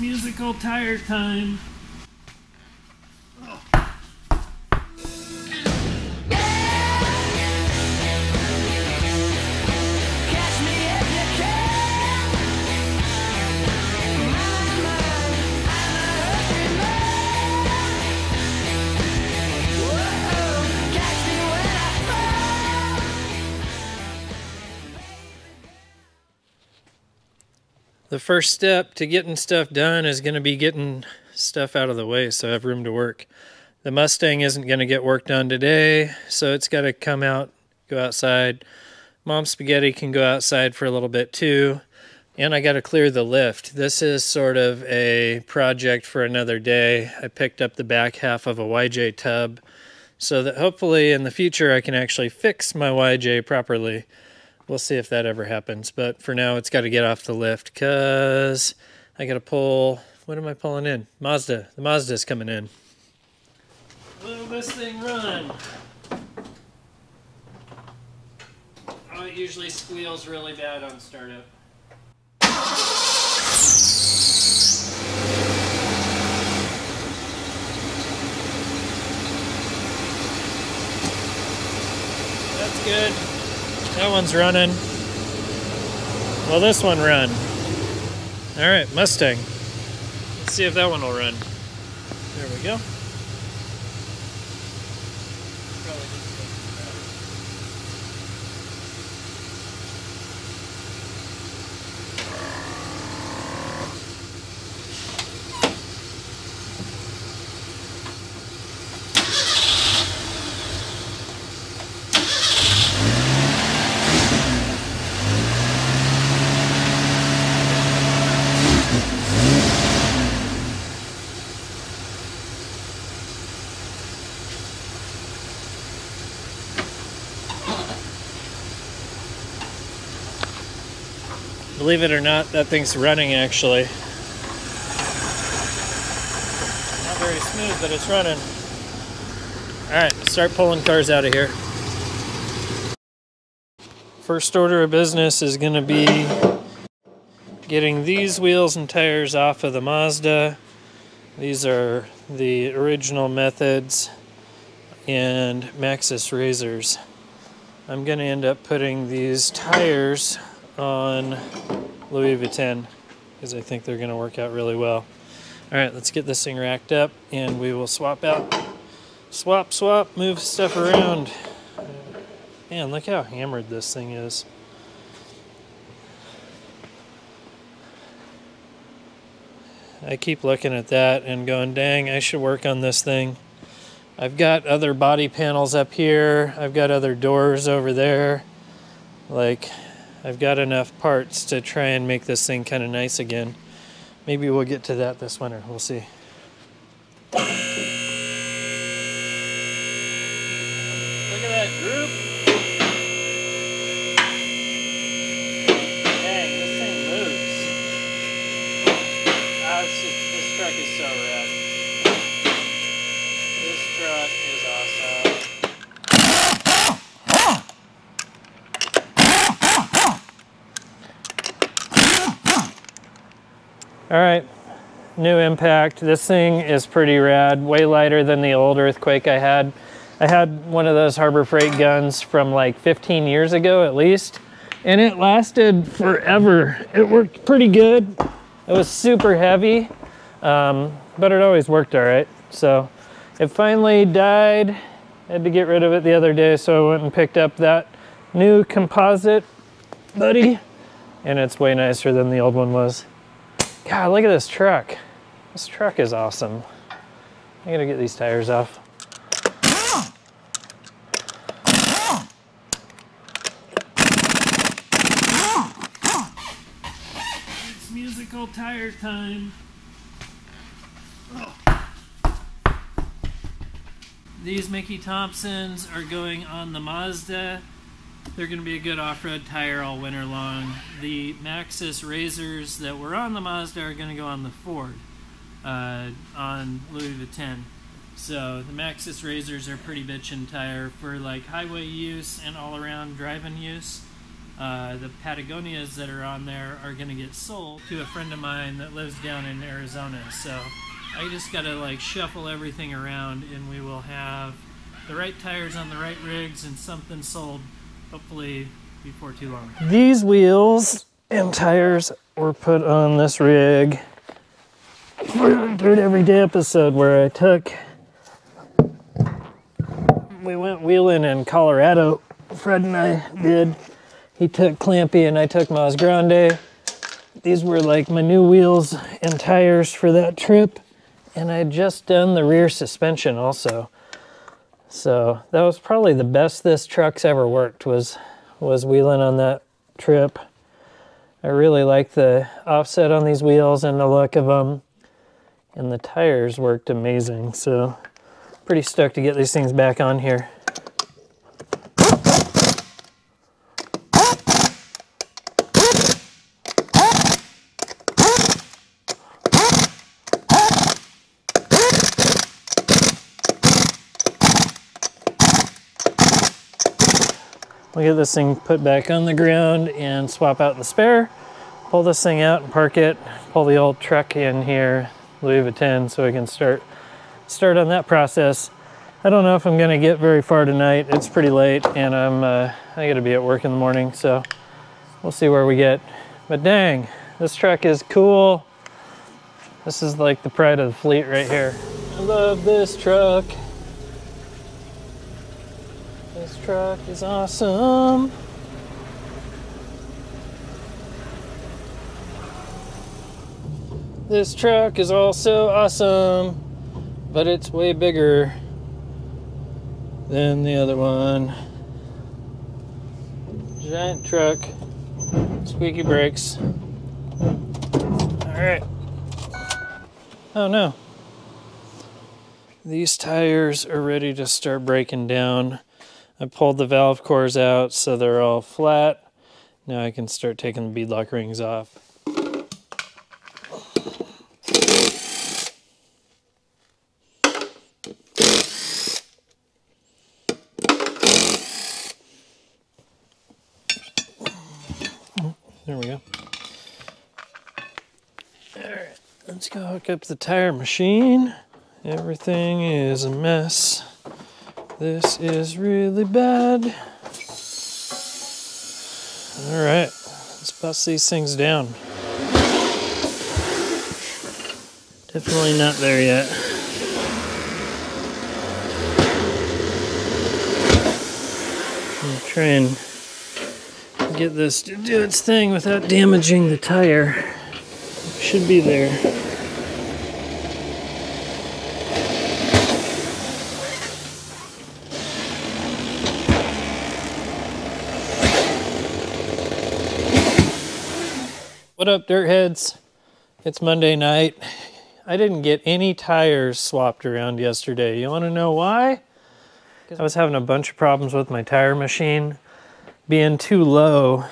musical tire time. The first step to getting stuff done is going to be getting stuff out of the way so I have room to work. The Mustang isn't going to get work done today, so it's got to come out, go outside. Mom Spaghetti can go outside for a little bit too. And I got to clear the lift. This is sort of a project for another day. I picked up the back half of a YJ tub so that hopefully in the future I can actually fix my YJ properly. We'll see if that ever happens. But for now, it's got to get off the lift because I got to pull. What am I pulling in? Mazda. The Mazda's coming in. Will this thing run? Oh, it usually squeals really bad on startup. That's good. That one's running. Will this one run? All right, Mustang. Let's see if that one will run. There we go. Believe it or not, that thing's running actually. Not very smooth, but it's running. Alright, start pulling cars out of here. First order of business is going to be getting these wheels and tires off of the Mazda. These are the original methods and Maxxis Razrs. I'm going to end up putting these tires on Louis Vuitton because I think they're going to work out really well. All right, let's get this thing racked up and we will swap out, swap, swap, move stuff around. Man, look how hammered this thing is. I keep looking at that and going, dang, I should work on this thing. I've got other body panels up here. I've got other doors over there. Like, I've got enough parts to try and make this thing kind of nice again. Maybe we'll get to that this winter. We'll see. Look at that group. Dang, this thing moves. Ah, just, this truck is so rad. This truck is awesome. All right, new impact. This thing is pretty rad, way lighter than the old Earthquake I had. I had one of those Harbor Freight guns from like 15 years ago at least, and it lasted forever. It worked pretty good. It was super heavy, um, but it always worked all right. So it finally died. I had to get rid of it the other day, so I went and picked up that new composite buddy, and it's way nicer than the old one was. God, look at this truck. This truck is awesome. I gotta get these tires off. It's musical tire time. These Mickey Thompsons are going on the Mazda. They're going to be a good off-road tire all winter long. The Maxxis Razrs that were on the Mazda are going to go on the Ford, uh, on Louis Vuitton. So the Maxxis Razrs are pretty bitchin' tire for like highway use and all-around driving use. uh, the Patagonias that are on there are going to get sold to a friend of mine that lives down in Arizona. So I just got to like shuffle everything around and we will have the right tires on the right rigs and something sold hopefully before too long. These wheels and tires were put on this rig for a Dirt Everyday episode where I took we went wheeling in Colorado. Fred and I did he took Clampy and I took Mas Grande. These were like my new wheels and tires for that trip. And I had just done the rear suspension also. So that was probably the best this truck's ever worked was, was wheeling on that trip. I really like the offset on these wheels and the look of them. And the tires worked amazing. So pretty stoked to get these things back on here. We'll get this thing put back on the ground and swap out the spare. Pull this thing out and park it. Pull the old truck in here, Louis Vuitton, so we can start start on that process. I don't know if I'm gonna get very far tonight. It's pretty late and I'm uh, I gotta be at work in the morning, so we'll see where we get. But dang, this truck is cool. This is like the pride of the fleet right here. I love this truck. This truck is awesome. This truck is also awesome, but it's way bigger than the other one. Giant truck, squeaky brakes. All right. Oh no. These tires are ready to start breaking down. I pulled the valve cores out so they're all flat. Now I can start taking the beadlock rings off. There we go. Alright, let's go hook up the tire machine. Everything is a mess. This is really bad. All right, let's bust these things down. Definitely not there yet. I'm to get this to do its thing without damaging the tire. Should be there. What up, dirt heads? It's Monday night. I didn't get any tires swapped around yesterday. You want to know why? I was having a bunch of problems with my tire machine being too low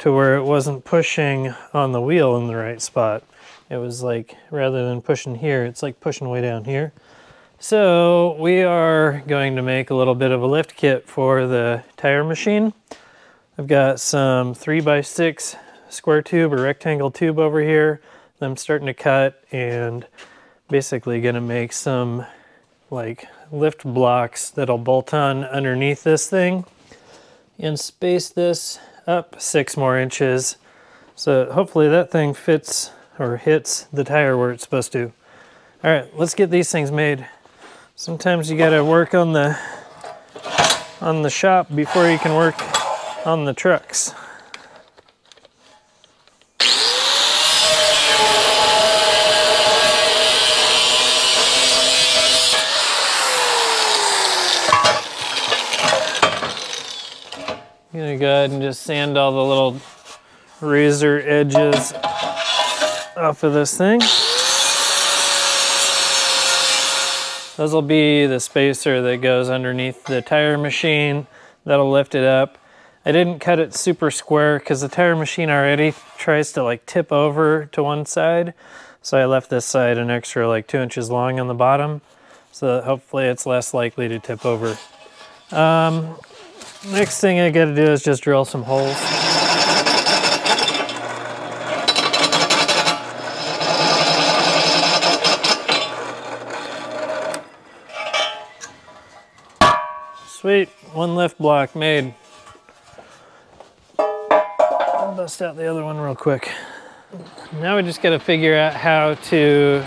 to where it wasn't pushing on the wheel in the right spot. It was like, rather than pushing here, it's like pushing way down here. So we are going to make a little bit of a lift kit for the tire machine. I've got some 3x6 square tube or rectangle tube over here that I'm starting to cut and basically gonna make some like lift blocks that'll bolt on underneath this thing and space this up six more inches so hopefully that thing fits or hits the tire where it's supposed to. All right, let's get these things made. Sometimes you gotta work on the on the shop before you can work on the trucks. Go ahead and just sand all the little razor edges off of this thing. Those will be the spacer that goes underneath the tire machine. That'll lift it up. I didn't cut it super square because the tire machine already tries to like tip over to one side. So I left this side an extra like two inches long on the bottom. So hopefully it's less likely to tip over. Um, Next thing I gotta do is just drill some holes. Sweet, one lift block made. I'll bust out the other one real quick. Now we just gotta figure out how to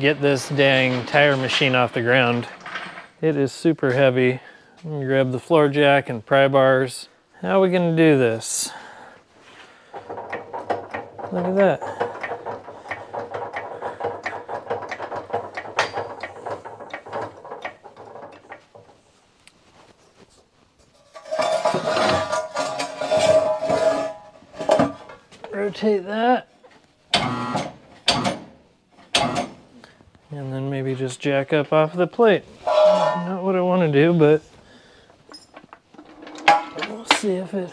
get this dang tire machine off the ground. It is super heavy. Grab the floor jack and pry bars. How are we gonna do this? Look at that. rotate that. And then maybe just jack up off the plate. Not what I want to do, but see if it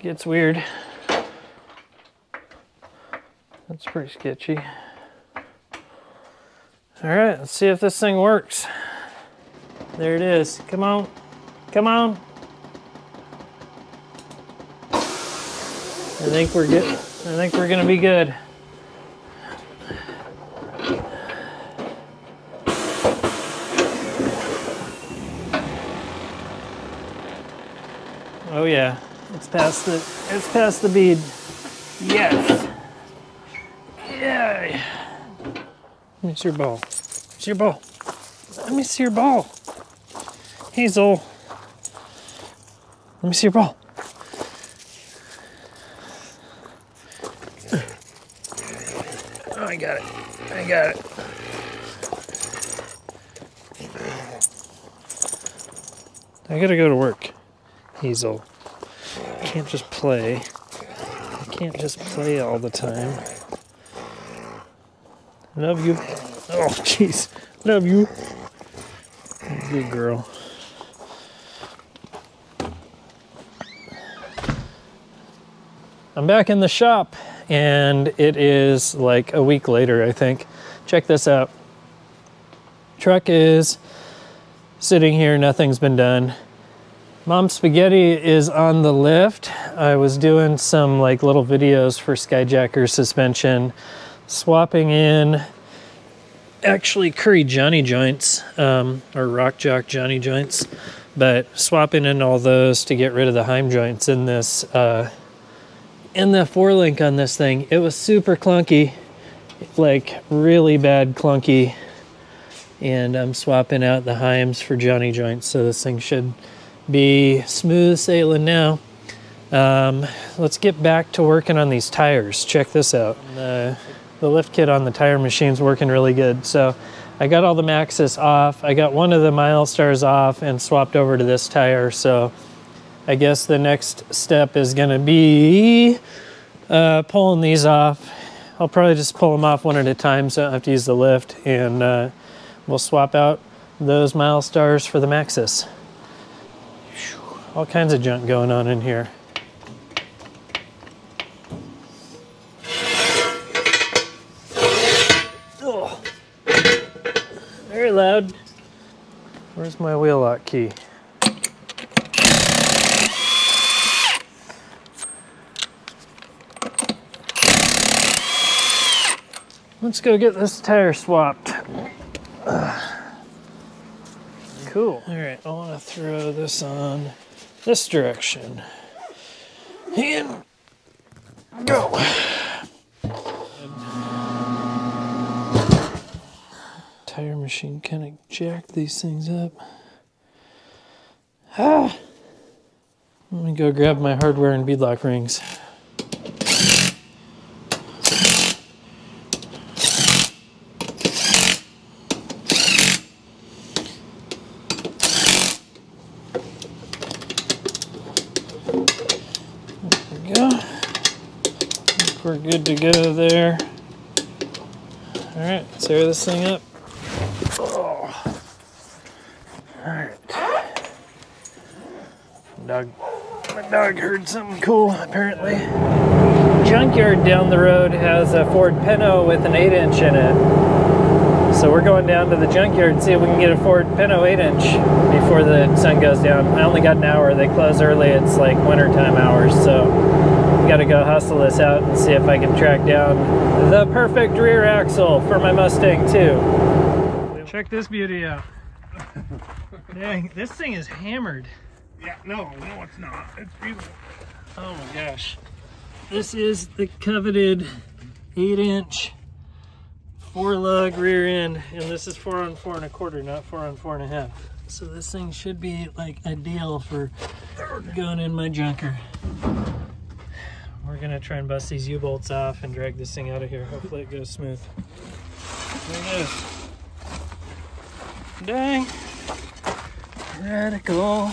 gets weird. That's pretty sketchy. All right, let's see if this thing works. There it is. Come on. Come on. I think we're good. I think we're gonna be good. Oh yeah, it's past the it's past the bead. Yes. Yeah. Let me see your ball. See your ball. Let me see your ball. Hazel. Let me see your ball. I got it. I got it. I gotta go to work, Hazel. Can't just play. I can't just play all the time. Love you. Oh, jeez. Love you. Good girl. I'm back in the shop and it is like a week later, I think. Check this out. Truck is sitting here, nothing's been done. Mom Spaghetti is on the lift. I was doing some like little videos for Skyjacker suspension, swapping in actually Currie Johnny joints um, or Rock Jock Johnny joints, but swapping in all those to get rid of the Heim joints in this uh, in the four link on this thing, it was super clunky, like really bad clunky. And I'm swapping out the Heims for Johnny joints, so this thing should be smooth sailing now. Um, let's get back to working on these tires. Check this out. The, the lift kit on the tire machine's working really good. So I got all the Maxxis off. I got one of the Milestars off and swapped over to this tire. So I guess the next step is gonna be uh, pulling these off. I'll probably just pull them off one at a time so I don't have to use the lift and uh, we'll swap out those Milestars for the Maxxis. All kinds of junk going on in here. Oh, very loud. Where's my wheel lock key? Let's go get this tire swapped. Cool. All right, I want to throw this on this direction. And go. Tire machine kind of jacked these things up. Ah! Let me go grab my hardware and beadlock rings. We're good to go there. All right, let's air this thing up. Oh. All right. Dog, my dog heard something cool, apparently. Junkyard down the road has a Ford Pinto with an 8 inch in it. So we're going down to the junkyard and see if we can get a Ford Pinto 8 inch before the sun goes down. I only got an hour. They close early. It's like wintertime hours. So we got to go hustle this out and see if I can track down the perfect rear axle for my Mustang II. Check this beauty out. Dang, this thing is hammered. Yeah, no, no, it's not. It's beautiful. Oh my gosh. This is the coveted 8 inch four lug rear end, and this is four on four and a quarter, not four on four and a half. So this thing should be like ideal for going in my junker. We're gonna try and bust these U-bolts off and drag this thing out of here. Hopefully it goes smooth. There it is. Dang. Radical.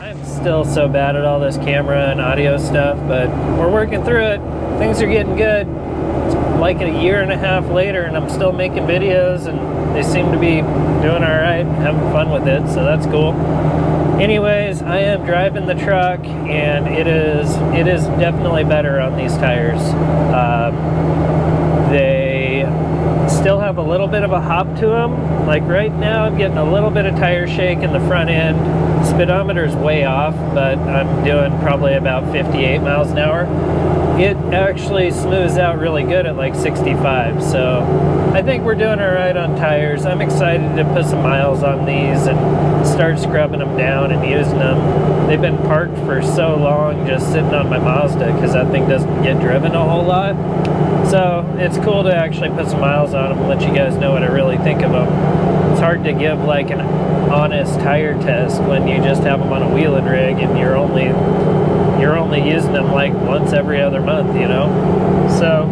I'm still so bad at all this camera and audio stuff, but we're working through it. Things are getting good. It's like a year and a half later, and I'm still making videos, and they seem to be doing all right, having fun with it, so that's cool. Anyways, I am driving the truck, and it is it is definitely better on these tires. Um, still have a little bit of a hop to them. Like right now, I'm getting a little bit of tire shake in the front end. Speedometer's way off, but I'm doing probably about 58 miles an hour. It actually smooths out really good at like 65, so I think we're doing all right on tires. I'm excited to put some miles on these and start scrubbing them down and using them. They've been parked for so long just sitting on my Mazda because that thing doesn't get driven a whole lot. So it's cool to actually put some miles on them let you guys know what I really think of them. It's hard to give like an honest tire test when you just have them on a wheeling rig and you're only you're only using them like once every other month, you know. So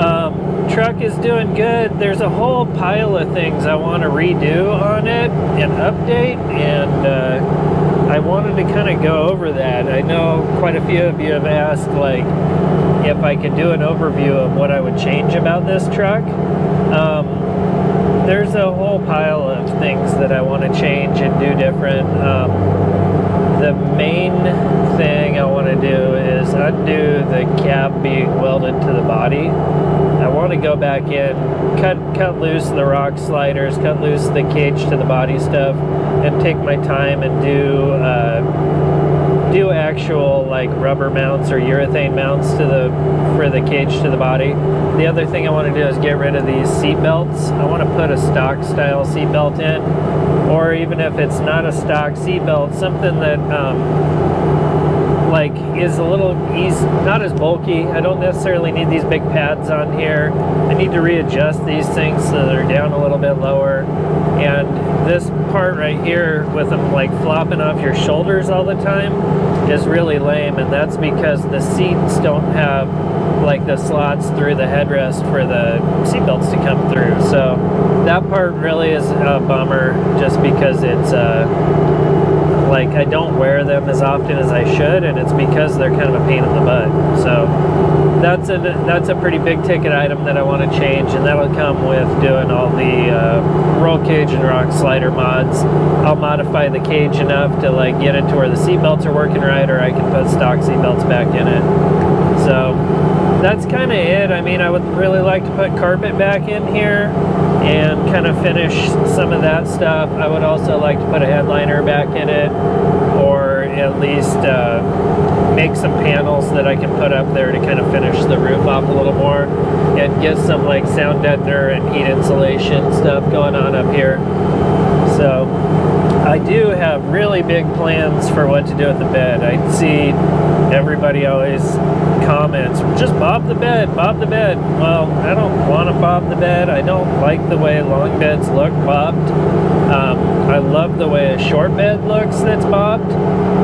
um, truck is doing good. There's a whole pile of things I want to redo on it and update, and uh, I wanted to kind of go over that. I know quite a few of you have asked like if I could do an overview of what I would change about this truck. Um, there's a whole pile of things that I want to change and do different. Um, the main thing I want to do is undo the cab being welded the body. I want to go back in, cut cut loose the rock sliders, cut loose the cage to the body stuff, and take my time and do. Uh, do actual like rubber mounts or urethane mounts to the for the cage to the body. The other thing I want to do is get rid of these seat belts. I want to put a stock style seat belt in, or even if it's not a stock seat belt, something that um, like is a little he's not as bulky. I don't necessarily need these big pads on here. I need to readjust these things so they're down a little bit lower. And this part right here with them like flopping off your shoulders all the time is really lame and that's because the seats don't have like the slots through the headrest for the seatbelts to come through so that part really is a bummer just because it's uh, like I don't wear them as often as I should and it's because they're kind of a pain in the butt so that's a that's a pretty big ticket item that I want to change, and that'll come with doing all the uh, roll cage and rock slider mods. I'll modify the cage enough to like get it to where the seat belts are working right, or I can put stock seat belts back in it. So that's kind of it. I mean, I would really like to put carpet back in here and kind of finish some of that stuff. I would also like to put a headliner back in it, or at least. Uh, make some panels that I can put up there to kind of finish the roof off a little more and get some like sound deadener and heat insulation stuff going on up here. So I do have really big plans for what to do with the bed. I see everybody always comments, just bob the bed, bob the bed. Well, I don't want to bob the bed. I don't like the way long beds look bobbed. Um, I love the way a short bed looks that's bobbed,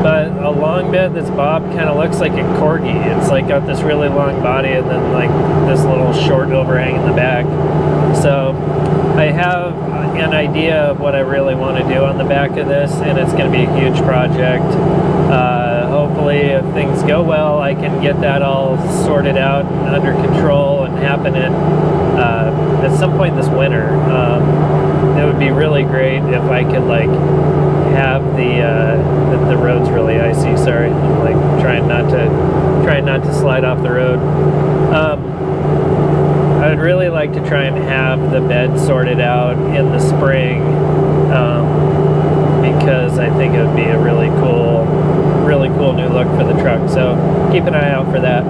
but a long bed that's bobbed kind of looks like a corgi. It's like got this really long body and then like this little short overhang in the back. So I have an idea of what I really want to do on the back of this, and it's going to be a huge project. Uh, hopefully, if things go well, I can get that all sorted out and under control and happening uh, at some point this winter. Um, it would be really great if I could like have the, uh, the, the road's really icy. Sorry, I'm like trying not to trying not to slide off the road. Um, I would really like to try and have the bed sorted out in the spring um, because I think it would be a really cool, really cool new look for the truck. So keep an eye out for that.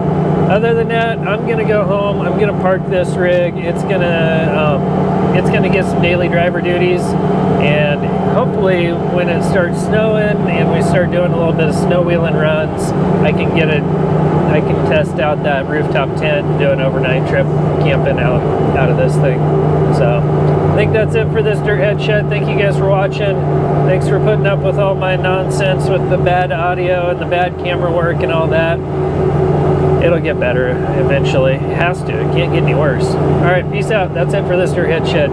Other than that, I'm gonna go home. I'm gonna park this rig. It's gonna um, it's gonna get some daily driver duties, and hopefully when it starts snowing and we start doing a little bit of snow wheeling runs, I can get it. I can test out that rooftop tent, do an overnight trip camping out out of this thing. So I think that's it for this dirt head shed. Thank you guys for watching. Thanks for putting up with all my nonsense with the bad audio and the bad camera work and all that it'll get better eventually. It has to. It can't get any worse. All right, peace out. That's it for this dirt head shed.